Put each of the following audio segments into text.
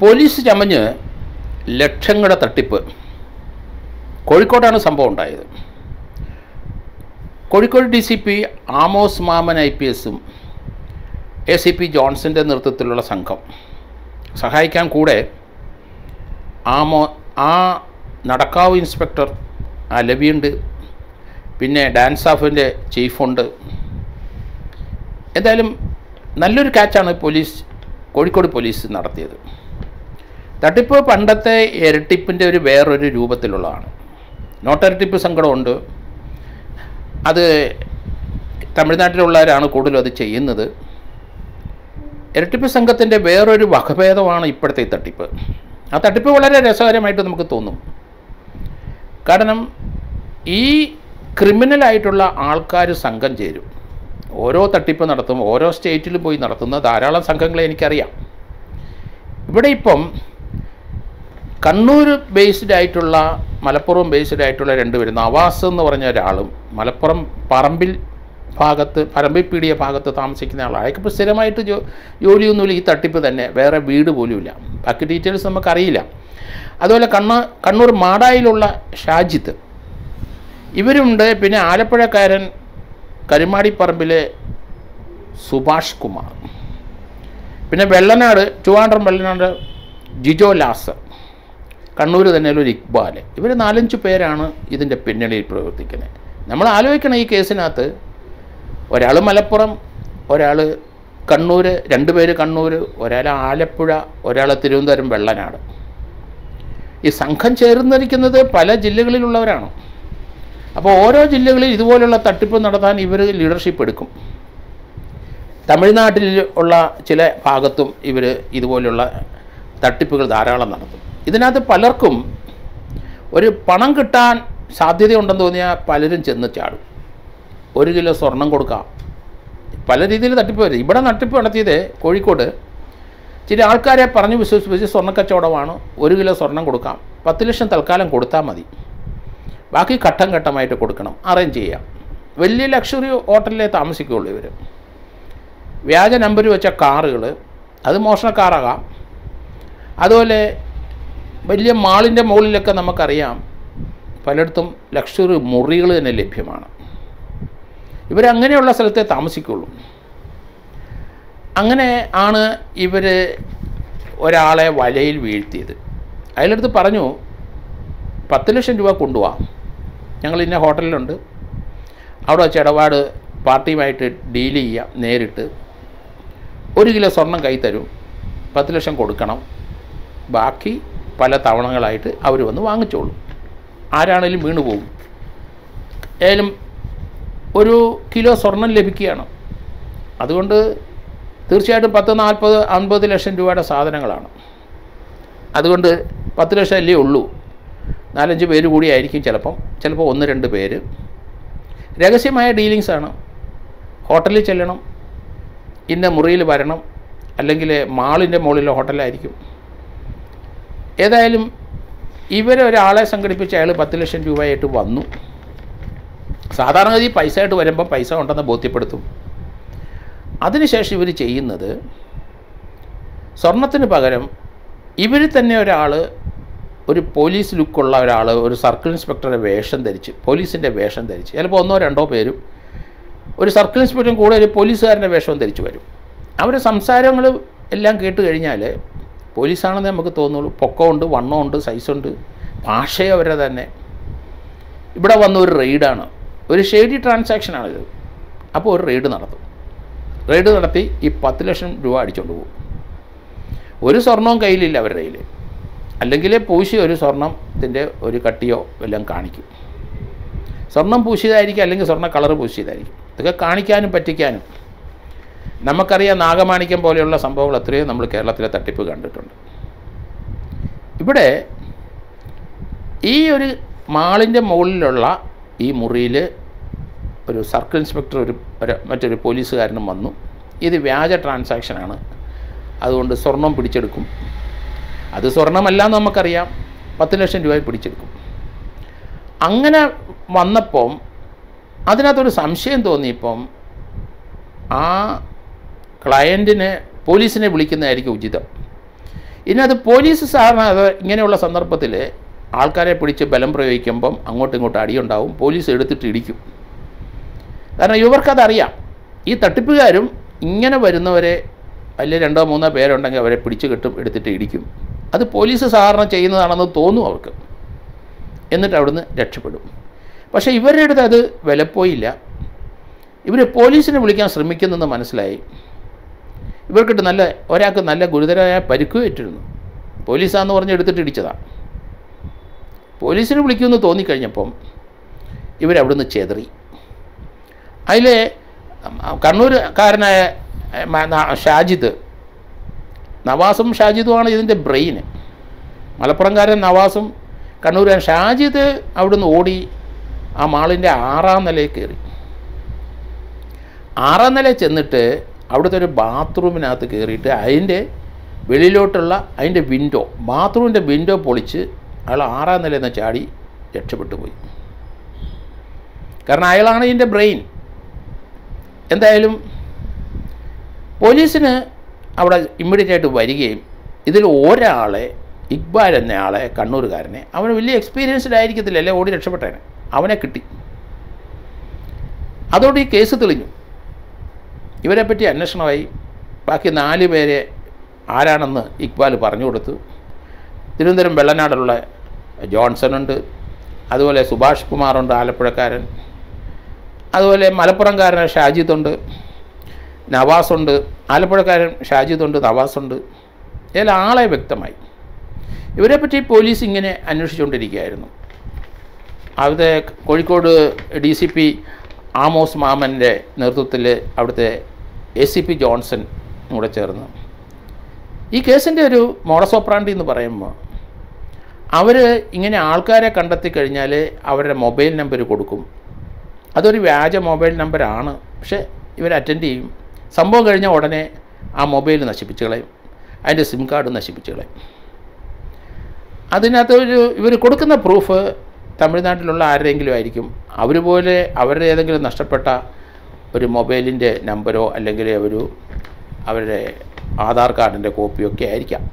Police ചമഞ്ഞ് ലക്ഷങ്ങളുടെ തട്ടിപ്പ്. കോഴിക്കോട്ടാണ് സംഭവം ഉണ്ടായത്. Kozhikode D C P Amos Mammen I P എസും എ സി പി ജോൺസന്റെ നേതൃത്വത്തിലുള്ള സംഘം സഹായിക്കാൻ കൂടെ ആമോ ആ നടക്കാവ് ഇൻസ്പെക്ടർ അലവിയുണ്ട് പിന്നെ ഡാൻസ് ഓഫിന്റെ ചീഫുണ്ട്. എന്തായാലും നല്ലൊരു കാച്ചാണ് പോലീസ് കോഴിക്കോട് പോലീസ് നടത്തിയത്. തട്ടിപ്പ് പണ്ടത്തെ ഇരട്ടിപ്പിന്റെ ഒരു വേറൊരു രൂപത്തിലുള്ളതാണ്. നോട്ട് ഇരട്ടിപ്പ് സങ്കടമുണ്ട്. അത് തമിഴ്നാട്ടിലുള്ളവരാണ് കൂടുതലും അത് ചെയ്യുന്നത്. ഇരട്ടിപ്പ് സംഘത്തിന്റെ വേറൊരു വകഭേദമാണ് ഇപ്പോഴത്തെ ഈ തട്ടിപ്പ്. ആ തട്ടിപ്പ് വളരെ രസകരമായിട്ട് നമുക്ക് തോന്നും. കാരണം ഈ ക്രിമിനലായിട്ടുള്ള ആൾക്കാർ സംഘം ചേരും. ഓരോ തട്ടിപ്പ് നടത്തും ഓരോ സ്റ്റേറ്റിൽ പോയി നടത്തുന്ന ധാരാളം സംഘങ്ങളെ എനിക്കറിയാം. ഇവിടെ ഇപ്പം കണ്ണൂർ ബേസ്ഡ് ആയിട്ടുള്ള മലപ്പുറം ബേസ്ഡ് ആയിട്ടുള്ള രണ്ട് രണ്ടുപേരും നവാസ് എന്ന് പറഞ്ഞ ഒരാളും മലപ്പുറം പറമ്പിൽ ഭാഗത്ത് പറമ്പിപ്പീടിയ ഭാഗത്ത് താമസിക്കുന്ന ആളാണ്. അയാൾക്കിപ്പോൾ സ്ഥിരമായിട്ട് ജോ ജോലിയൊന്നുമില്ല. ഈ തട്ടിപ്പ് തന്നെ. വേറെ വീട് പോലുമില്ല. ബാക്കി ഡീറ്റെയിൽസ് നമുക്കറിയില്ല. അതുപോലെ കണ്ണ കണ്ണൂർ മാടായിലുള്ള ഷാജിത്ത്. ഇവരുണ്ട്. പിന്നെ ആലപ്പുഴക്കാരൻ കരുമാടിപ്പറമ്പിലെ സുഭാഷ് കുമാർ. പിന്നെ വെള്ളനാട് ചുവാണ്ടം വെള്ളനാട് ജിജോ ലാസ് കണ്ണൂർ തന്നെ ഒരു ഇക്ബാൽ. ഇവർ നാലഞ്ച് പേരാണ് ഇതിന്റെ പിന്നണിയിൽ പ്രവർത്തിക്കുന്നത്. നമ്മൾ ആലോചിക്കണം ഈ കേസിനകത്ത് ഒരാൾ മലപ്പുറം ഒരാൾ കണ്ണൂർ രണ്ട് പേര് കണ്ണൂർ ഒരാൾ ആലപ്പുഴ ഒരാൾ തിരുവനന്തപുരം വെള്ളനാട്. ഈ സംഘം ചേർന്നിരിക്കുന്നത് പല ജില്ലകളിലുള്ളവരാണ്. അപ്പോൾ ഓരോ ജില്ലകളിൽ ഇതുപോലുള്ള തട്ടിപ്പ് നടത്താൻ ഇവർ ലീഡർഷിപ്പ് എടുക്കും. തമിഴ്നാട്ടിൽ ഉള്ള ചില ഭാഗത്തും ഇവർ ഇതുപോലുള്ള തട്ടിപ്പുകൾ ധാരാളം നടത്തും. ഇതിനകത്ത് പലർക്കും ഒരു പണം കിട്ടാൻ സാധ്യതയുണ്ടെന്ന് തോന്നിയാൽ പലരും ചെന്ന് ചാടും. ഒരു കിലോ സ്വർണം കൊടുക്കാം. പല രീതിയിൽ തട്ടിപ്പ് വരും. ഇവിടെ തട്ടിപ്പ് നടത്തിയത് കോഴിക്കോട്. ചില ആൾക്കാരെ പറഞ്ഞു വിശ്വസിപ്പിച്ച് സ്വർണക്കച്ചവടമാണ് ഒരു കിലോ സ്വർണം കൊടുക്കാം. പത്ത് ലക്ഷം തൽക്കാലം കൊടുത്താൽ മതി. ബാക്കി ഘട്ടം ഘട്ടമായിട്ട് കൊടുക്കണം. അറേഞ്ച് ചെയ്യാം. വലിയ ലക്ഷറി ഹോട്ടലിലേ താമസിക്കുകയുള്ളൂ ഇവർ വ്യാജ നമ്പർ വെച്ച കാറുകൾ അത് മോഷണക്കാറാകാം അതുപോലെ വലിയ മാളിന്റെ മുകളിലൊക്കെ നമുക്കറിയാം പലയിടത്തും ലക്ഷറി മുറികൾ തന്നെ ലഭ്യമാണ്. ഇവരങ്ങനെയുള്ള സ്ഥലത്തെ താമസിക്കുള്ളൂ. അങ്ങനെ ആണ് ഇവർ ഒരാളെ വലയിൽ വീഴ്ത്തിയത്. അതിലടുത്ത് പറഞ്ഞു പത്ത് ലക്ഷം രൂപ കൊണ്ടുപോവാം ഞങ്ങൾ ഇന്ന ഹോട്ടലിലുണ്ട്. അവിടെ വെച്ച് ഇടപാട് പാർട്ടിയുമായിട്ട് ഡീൽ ചെയ്യാം നേരിട്ട്. ഒരു കിലോ സ്വർണം കൈ തരും. പത്ത് ലക്ഷം കൊടുക്കണം. ബാക്കി പല തവണകളായിട്ട് അവർ വന്ന് വാങ്ങിച്ചോളും. ആരാണേലും വീണു പോകും ഏതായാലും ഒരു കിലോ സ്വർണം ലഭിക്കുകയാണ്. അതുകൊണ്ട് തീർച്ചയായിട്ടും പത്ത് നാൽപ്പത് അൻപത് ലക്ഷം രൂപയുടെ സാധനങ്ങളാണ്. അതുകൊണ്ട് പത്ത് ലക്ഷം അല്ലേ ഉള്ളൂ. നാലഞ്ച് പേര് കൂടി കൂടിയായിരിക്കും ചിലപ്പം. ചിലപ്പോൾ ഒന്ന് രണ്ട് പേര്. രഹസ്യമായ ഡീലിങ്സ് ആണ്. ഹോട്ടലിൽ ചെല്ലണം ഇന്ന മുറിയിൽ വരണം അല്ലെങ്കിൽ മാളിന്റെ മുകളിലെ ഹോട്ടലായിരിക്കും. ഏതായാലും ഇവരൊരാളെ സംഘടിപ്പിച്ച് അയാൾ പത്ത് ലക്ഷം രൂപയായിട്ട് വന്നു. സാധാരണഗതി പൈസ ആയിട്ട് വരുമ്പോൾ പൈസ ഉണ്ടെന്ന് ബോധ്യപ്പെടുത്തും. അതിനുശേഷം ഇവർ ചെയ്യുന്നത് സ്വർണത്തിന് പകരം ഇവർ തന്നെ ഒരാൾ ഒരു പോലീസ് ലുക്കുള്ള ഒരാൾ ഒരു സർക്കിൾ ഇൻസ്പെക്ടറുടെ വേഷം ധരിച്ച് പോലീസിന്റെ വേഷം ധരിച്ച് ചിലപ്പോൾ ഒന്നോ രണ്ടോ പേരും ഒരു സർക്കിൾ ഇൻസ്പെക്ടറും കൂടെ ഒരു പോലീസുകാരന്റെ വേഷവും ധരിച്ച് വരും. അവരുടെ സംസാരങ്ങൾ എല്ലാം കേട്ട് കഴിഞ്ഞാൽ പോലീസാണെന്ന് നമുക്ക് തോന്നുള്ളൂ. പൊക്കമുണ്ട് വണ്ണമുണ്ട് സൈസുണ്ട്. ഭാഷയും അവരെ തന്നെ. ഇവിടെ വന്ന ഒരു റെയ്ഡാണ്. ഒരു ഷെയ്ഡി ട്രാൻസാക്ഷനാണിത് അപ്പോൾ ഒരു റെയ്ഡ് നടത്തും റെയ്ഡ് നടത്തി ഈ പത്ത് ലക്ഷം രൂപ അടിച്ചുകൊണ്ട് പോകും. ഒരു സ്വർണവും കയ്യിലില്ല അവരുടെ കയ്യിൽ അല്ലെങ്കിൽ പൂശി ഒരു സ്വർണത്തിന്റെ ഒരു കട്ടിയോ എല്ലാം കാണിക്കും. സ്വർണം പൂശിയതായിരിക്കും അല്ലെങ്കിൽ സ്വർണ കളർ പൂശിയതായിരിക്കും. ഇതൊക്കെ കാണിക്കാനും പറ്റിക്കാനും. നമുക്കറിയാം നാഗമാണിക്യം പോലെയുള്ള സംഭവങ്ങൾ എത്രയോ നമ്മൾ കേരളത്തിലെ തട്ടിപ്പ് കണ്ടിട്ടുണ്ട്. ഇവിടെ ഈ ഒരു മാളിന്റെ മുകളിലുള്ള ഈ മുറിയിൽ ഒരു സർക്കിൾ ഇൻസ്പെക്ടർ ഒരു മറ്റൊരു പോലീസുകാരനും വന്നു. ഇത് വ്യാജ ട്രാൻസാക്ഷനാണ്. അതുകൊണ്ട് സ്വർണം പിടിച്ചെടുക്കും. അത് സ്വർണമല്ല എന്ന് നമുക്കറിയാം. പത്ത് ലക്ഷം രൂപ പിടിച്ചെടുക്കും. അങ്ങനെ വന്നപ്പം അതിനകത്തൊരു സംശയം തോന്നിയപ്പം ആ ക്ലയന്റിനെ പോലീസിനെ വിളിക്കുന്നതായിരിക്കും ഉചിതം. ഇനി അത് പോലീസ് സാധാരണ ഇങ്ങനെയുള്ള സന്ദർഭത്തിൽ ആൾക്കാരെ പിടിച്ച് ബലം പ്രയോഗിക്കുമ്പം അങ്ങോട്ടും ഇങ്ങോട്ടും അടിയുണ്ടാവും പോലീസ് എടുത്തിട്ട് ഇടിക്കും. കാരണം ഇവർക്കതറിയാം ഈ തട്ടിപ്പുകാരും ഇങ്ങനെ വരുന്നവരെ അല്ലെ രണ്ടോ മൂന്നോ പേരുണ്ടെങ്കിൽ അവരെ പിടിച്ചു കിട്ടും എടുത്തിട്ട് ഇടിക്കും. അത് പോലീസ് സാധാരണ ചെയ്യുന്നതാണെന്ന് തോന്നും അവർക്ക്. എന്നിട്ട് അവിടുന്ന് രക്ഷപ്പെടും. പക്ഷേ ഇവരുടെ അടുത്ത് അത് വിലപ്പോയില്ല. ഇവർ പോലീസിനെ വിളിക്കാൻ ശ്രമിക്കുന്നെന്ന് മനസ്സിലായി. ഇവർക്കിട്ട് നല്ല ഒരാൾക്ക് നല്ല ഗുരുതരമായ പരിക്ക് ഏറ്റിരുന്നു. പോലീസാന്ന് പറഞ്ഞ് എടുത്തിട്ട് ഇടിച്ചതാണ് പോലീസിനെ വിളിക്കുമെന്ന് തോന്നിക്കഴിഞ്ഞപ്പം ഇവരവിടുന്ന് ചെതറി. അതിൽ കണ്ണൂർക്കാരനായ ഷാജിദ് നവാസും ഷാജിദുമാണ് ഇതിന്റെ ബ്രെയിന്. മലപ്പുറംകാരൻ നവാസും കണ്ണൂരൻ ഷാജിദ് അവിടുന്ന് ഓടി ആ മാളിന്റെ ആറാം നിലയിൽ കയറി. ആറാം നിലയിൽ ചെന്നിട്ട് അവിടുത്തെ ഒരു ബാത്റൂമിനകത്ത് കയറിയിട്ട് അതിന്റെ വെളിയിലോട്ടുള്ള അതിന്റെ വിൻഡോ ബാത്റൂമിന്റെ വിൻഡോ പൊളിച്ച് അയാൾ ആറാം നിലയിൽ നിന്ന് ചാടി രക്ഷപ്പെട്ടു പോയി. കാരണം അയാളാണ് ഇതിന്റെ ബ്രെയിൻ എന്തായാലും പോലീസിന് അവിടെ ഇമ്മീഡിയറ്റ് ആയിട്ട് വരികയും ഇതിൽ ഒരാളെ ഇക്ബാൽ എന്ന ആളെ കണ്ണൂരുകാരനെ അവന് വലിയ എക്സ്പീരിയൻസ്ഡ് ആയിരിക്കത്തില്ല അല്ലേ? ഓടി രക്ഷപ്പെട്ടേനെ. അവനെ കിട്ടി. അതോടെ ഈ കേസ് തെളിഞ്ഞു. ഇവരെപ്പറ്റി അന്വേഷണമായി ബാക്കി നാല് പേരെ ആരാണെന്ന് ഇക്ബാൽ പറഞ്ഞു കൊടുത്തു. തിരുവനന്തപുരം വെള്ളനാടുള്ള ജോൺസൺ ഉണ്ട്. അതുപോലെ സുഭാഷ് കുമാറുണ്ട് ആലപ്പുഴക്കാരൻ. അതുപോലെ മലപ്പുറംകാരൻ ഷാജിദുണ്ട് നവാസുണ്ട് ആലപ്പുഴക്കാരൻ ഷാജിദുണ്ട് നവാസുണ്ട് ഇതിൽ ആളെ വ്യക്തമായി. ഇവരെപ്പറ്റി പോലീസ് ഇങ്ങനെ അന്വേഷിച്ചുകൊണ്ടിരിക്കുകയായിരുന്നു. അവിടുത്തെ Kozhikode D C P Amos മാമന്റെ നേതൃത്വത്തിൽ അവിടുത്തെ എ സി പി ജോൺസൺ കൂടെ ചേർന്ന്. ഈ കേസിന്റെ ഒരു മോഡസോപ്രാണ്ടി എന്ന് പറയുമ്പോൾ അവർ ഇങ്ങനെ ആൾക്കാരെ കണ്ടെത്തി കഴിഞ്ഞാൽ അവരുടെ മൊബൈൽ നമ്പർ കൊടുക്കും. അതൊരു വ്യാജ മൊബൈൽ നമ്പറാണ് പക്ഷേ ഇവർ അറ്റൻഡ് ചെയ്യും. സംഭവം കഴിഞ്ഞ ഉടനെ ആ മൊബൈൽ നശിപ്പിച്ച് കളയും. അതിന്റെ സിം കാർഡ് നശിപ്പിച്ച് കളയും. അതിനകത്ത് ഒരു ഇവർ കൊടുക്കുന്ന പ്രൂഫ് തമിഴ്നാട്ടിലുള്ള ആരെങ്കിലും ആയിരിക്കും. അവർ പോലെ അവരുടെ ഏതെങ്കിലും നഷ്ടപ്പെട്ട ഒരു മൊബൈലിന്റെ നമ്പരോ അല്ലെങ്കിൽ ഒരു അവരുടെ ആധാർ കാർഡിന്റെ കോപ്പിയോ ഒക്കെ ആയിരിക്കാം.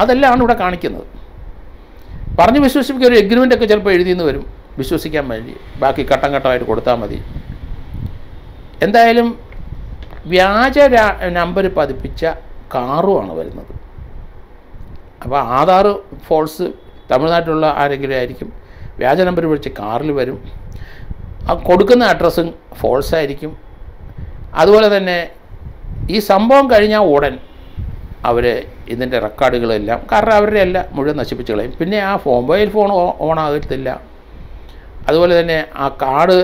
അതെല്ലാമാണ് ഇവിടെ കാണിക്കുന്നത്. പറഞ്ഞ് വിശ്വസിപ്പിക്കുക ഒരു എഗ്രിമെന്റ് ഒക്കെ ചിലപ്പോൾ എഴുതിയെന്ന് വരും. വിശ്വസിക്കാൻ വേണ്ടി. ബാക്കി ഘട്ടം ഘട്ടമായിട്ട് കൊടുത്താൽ മതി. എന്തായാലും വ്യാജ നമ്പർ പതിപ്പിച്ച കാറുമാണ് വരുന്നത്. അപ്പോൾ ആധാർ ഫോൾസ് തമിഴ്നാട്ടിലുള്ള ആരെങ്കിലും ആയിരിക്കും. വ്യാജ നമ്പർ വിളിച്ച് കാറിൽ വരും. ആ കൊടുക്കുന്ന അഡ്രസ്സും ഫോൾസ് ആയിരിക്കും. അതുപോലെ തന്നെ ഈ സംഭവം കഴിഞ്ഞാൽ ഉടൻ അവർ ഇതിന്റെ റെക്കോർഡുകളെല്ലാം കാരണം അവരുടെ എല്ലാം മുഴുവൻ നശിപ്പിച്ച് കളയും. പിന്നെ ആ ഫോൺ മൊബൈൽ ഫോൺ ഓൺ ആകത്തില്ല. അതുപോലെ തന്നെ ആ കാർഡ്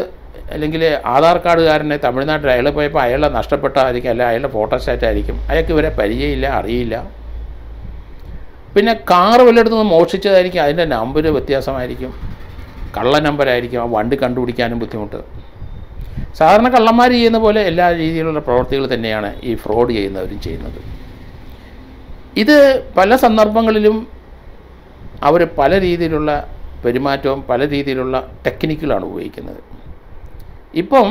അല്ലെങ്കിൽ ആധാർ കാർഡുകാരനെ തമിഴ്നാട്ടിൽ അയാൾ പോയപ്പോൾ അയാളെ നഷ്ടപ്പെട്ടായിരിക്കും അല്ല അയാളുടെ ഫോട്ടോസ്റ്റാറ്റ് ആയിരിക്കും. അയാൾക്ക് ഇവരെ പരിചയമില്ല അറിയില്ല. പിന്നെ കാറ് വല്ലയിടത്തുനിന്ന് മോഷിച്ചതായിരിക്കും അതിന്റെ നമ്പർ വ്യത്യാസമായിരിക്കും. കള്ള നമ്പരായിരിക്കും ആ വണ്ടി കണ്ടുപിടിക്കാനും ബുദ്ധിമുട്ട്. സാധാരണ കള്ളന്മാർ ചെയ്യുന്ന പോലെ എല്ലാ രീതിയിലുള്ള പ്രവർത്തികൾ തന്നെയാണ് ഈ ഫ്രോഡ് ചെയ്യുന്നവരും ചെയ്യുന്നത്. ഇത് പല സന്ദർഭങ്ങളിലും അവർ പല രീതിയിലുള്ള പെരുമാറ്റവും പല രീതിയിലുള്ള ടെക്നിക്കുകളാണ് ഉപയോഗിക്കുന്നത്. ഇപ്പം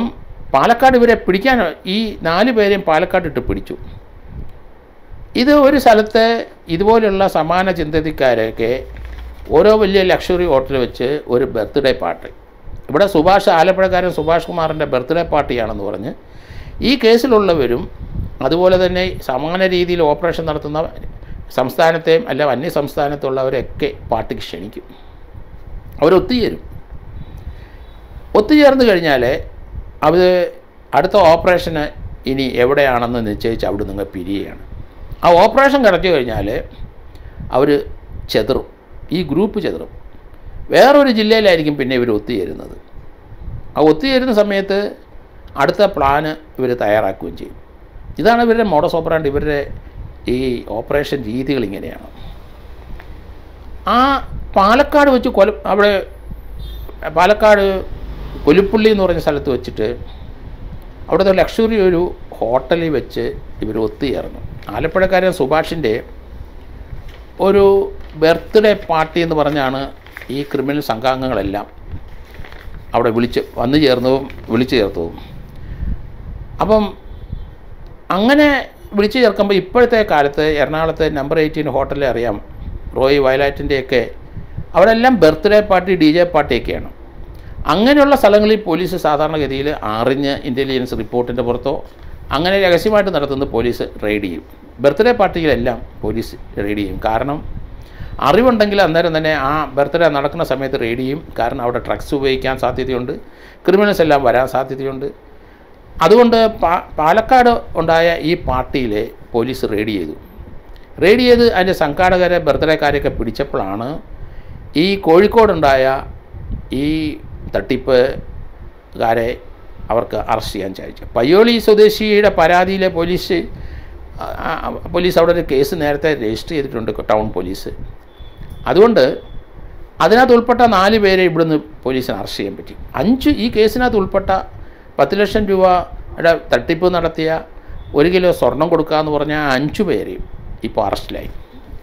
പാലക്കാട് ഇവരെ പിടിക്കാൻ ഈ നാല് പേരെയും പാലക്കാട് ഇട്ട് പിടിച്ചു. ഇത് ഒരു സ്ഥലത്ത് ഇതുപോലുള്ള സമാന ചിന്തതിക്കാരൊക്കെ ഓരോ വലിയ ലക്ഷറി ഹോട്ടലിൽ വെച്ച് ഒരു ബർത്ത്ഡേ പാർട്ടി ഇവിടെ സുഭാഷ് ആലപ്പുഴക്കാരൻ സുഭാഷ് കുമാറിന്റെ ബർത്ത്ഡേ പാർട്ടിയാണെന്ന് പറഞ്ഞ് ഈ കേസിലുള്ളവരും അതുപോലെ തന്നെ സമാന രീതിയിൽ ഓപ്പറേഷൻ നടത്തുന്ന സംസ്ഥാനത്തെയും അല്ല അന്യ സംസ്ഥാനത്തുള്ളവരെയൊക്കെ പാർട്ടിക്ക് ക്ഷണിക്കും. അവരൊത്തുചേരും ഒത്തുചേർന്ന് കഴിഞ്ഞാൽ അവർ അടുത്ത ഓപ്പറേഷന് ഇനി എവിടെയാണെന്ന് നിശ്ചയിച്ച് അവിടെ നിങ്ങൾ പിരിയുകയാണ്. ആ ഓപ്പറേഷൻ കിടച്ചു കഴിഞ്ഞാൽ അവർ ചെതറും. ഈ ഗ്രൂപ്പ് ചെതറും. വേറൊരു ജില്ലയിലായിരിക്കും പിന്നെ ഇവർ ഒത്തുചേരുന്നത്. ആ ഒത്തുചേരുന്ന സമയത്ത് അടുത്ത പ്ലാന് ഇവർ തയ്യാറാക്കുകയും ചെയ്യും. ഇതാണ് ഇവരുടെ മോഡസ് ഓപ്പറാണ്ട് ഇവരുടെ ഈ ഓപ്പറേഷൻ രീതികൾ ഇങ്ങനെയാണ്. ആ പാലക്കാട് വെച്ച് കൊല അവിടെ പാലക്കാട് കൊലുപ്പള്ളി എന്ന് പറഞ്ഞ സ്ഥലത്ത് വെച്ചിട്ട് അവിടുത്തെ ലക്ഷറി ഒരു ഹോട്ടലിൽ വെച്ച് ഇവർ ഒത്തുചേർന്നു. ആലപ്പുഴക്കാരൻ സുഭാഷിന്റെ ഒരു ബർത്ത്ഡേ പാർട്ടി എന്ന് പറഞ്ഞാണ് ഈ ക്രിമിനൽ സംഘാംഗങ്ങളെല്ലാം അവിടെ വിളിച്ച് വന്നു ചേർന്നതും വിളിച്ചു ചേർത്തതും. അപ്പം അങ്ങനെ വിളിച്ചു ചേർക്കുമ്പോൾ ഇപ്പോഴത്തെ കാലത്ത് എറണാകുളത്തെ നമ്പർ എയ്റ്റീൻ ഹോട്ടലിൽ അറിയാം. റോയി വയലാറ്റിന്റെയൊക്കെ. അവിടെ എല്ലാം ബർത്ത്ഡേ പാർട്ടി ഡി ജെ പാർട്ടിയൊക്കെയാണ്. അങ്ങനെയുള്ള സ്ഥലങ്ങളിൽ പോലീസ് സാധാരണഗതിയിൽ അറിഞ്ഞ് ഇന്റലിജൻസ് റിപ്പോർട്ടിന്റെ പുറത്തോ അങ്ങനെ രഹസ്യമായിട്ട് നടത്തുന്ന പോലീസ് റെയ്ഡ് ചെയ്യും. ബർത്ത്ഡേ പാർട്ടിയിലെല്ലാം പോലീസ് റെയ്ഡ് ചെയ്യും. കാരണം അറിവുണ്ടെങ്കിൽ അന്നേരം തന്നെ ആ ബർത്ത്ഡേ നടക്കുന്ന സമയത്ത് റെയ്ഡ് ചെയ്യും. കാരണം അവിടെ ഡ്രഗ്സ് ഉപയോഗിക്കാൻ സാധ്യതയുണ്ട്. ക്രിമിനൽസ് എല്ലാം വരാൻ സാധ്യതയുണ്ട്. അതുകൊണ്ട് പാലക്കാട് ഉണ്ടായ ഈ പാർട്ടിയിലെ പോലീസ് റെയ്ഡ് ചെയ്തു. റെയ്ഡ് ചെയ്ത് അതിന്റെ സംഘാടകരെ ബർത്ത്ഡേക്കാരെയൊക്കെ പിടിച്ചപ്പോഴാണ് ഈ കോഴിക്കോടുണ്ടായ ഈ തട്ടിപ്പുകാരെ അവർക്ക് അറസ്റ്റ് ചെയ്യാൻ സാധിച്ചു പയ്യോളി സ്വദേശിയുടെ പരാതിയിലെ പോലീസ് പോലീസ് അവിടെ ഒരു കേസ് നേരത്തെ രജിസ്റ്റർ ചെയ്തിട്ടുണ്ട് ടൗൺ പോലീസ്. അതുകൊണ്ട് അതിനകത്ത് ഉൾപ്പെട്ട നാല് പേരെ ഇവിടുന്ന് പോലീസിന് അറസ്റ്റ് ചെയ്യാൻ പറ്റി. അഞ്ച് ഈ കേസിനകത്ത് ഉൾപ്പെട്ട പത്ത് ലക്ഷം രൂപയുടെ തട്ടിപ്പ് നടത്തിയ ഒരു കിലോ സ്വർണം കൊടുക്കാമെന്ന് പറഞ്ഞ അഞ്ചു പേരെയും ഇപ്പോൾ അറസ്റ്റിലായി.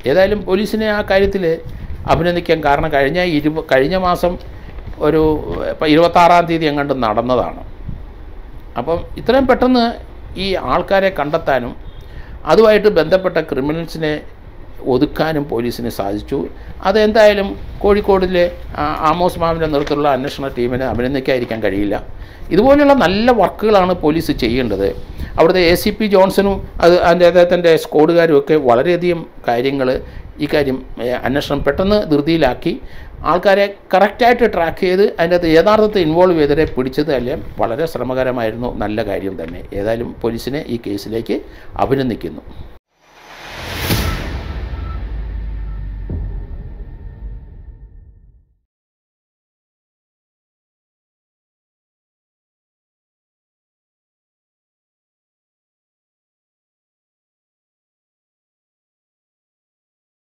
ഏതായാലും പോലീസിനെ ആ കാര്യത്തിൽ അഭിനന്ദിക്കാൻ കാരണം കഴിഞ്ഞ ഇരുപ കഴിഞ്ഞ മാസം ഒരു ഇരുപത്താറാം തീയതി എങ്ങാണ്ട് നടന്നതാണ്. അപ്പം ഇത്രയും പെട്ടെന്ന് ഈ ആൾക്കാരെ കണ്ടെത്താനും അതുമായിട്ട് ബന്ധപ്പെട്ട ക്രിമിനൽസിനെ ഒതുക്കാനും പോലീസിന് സാധിച്ചു. അതെന്തായാലും കോഴിക്കോടിലെ ആമോസ് മാമിന്റെ നേതൃത്വത്തിലുള്ള അന്വേഷണ ടീമിനെ അഭിനന്ദിക്കാതിരിക്കാൻ കഴിയില്ല. ഇതുപോലെയുള്ള നല്ല വർക്കുകളാണ് പോലീസ് ചെയ്യേണ്ടത്. അവിടുത്തെ എ സി പി ജോൺസണും അത് അതിന്റെ അദ്ദേഹത്തിന്റെ സ്ക്വാഡുകാരും ഒക്കെ വളരെയധികം കാര്യങ്ങൾ ഈ കാര്യം അന്വേഷണം പെട്ടെന്ന് ധൃതിയിലാക്കി. ആൾക്കാരെ കറക്റ്റായിട്ട് ട്രാക്ക് ചെയ്ത് അതിന്റെ അകത്ത് യഥാർത്ഥത്തിൽ ഇൻവോൾവ് ചെയ്തവരെ പിടിച്ചത് അല്ലേ? വളരെ ശ്രമകരമായിരുന്നു. നല്ല കാര്യം തന്നെ. ഏതായാലും പോലീസിനെ ഈ കേസിലേക്ക് അഭിനന്ദിക്കുന്നു.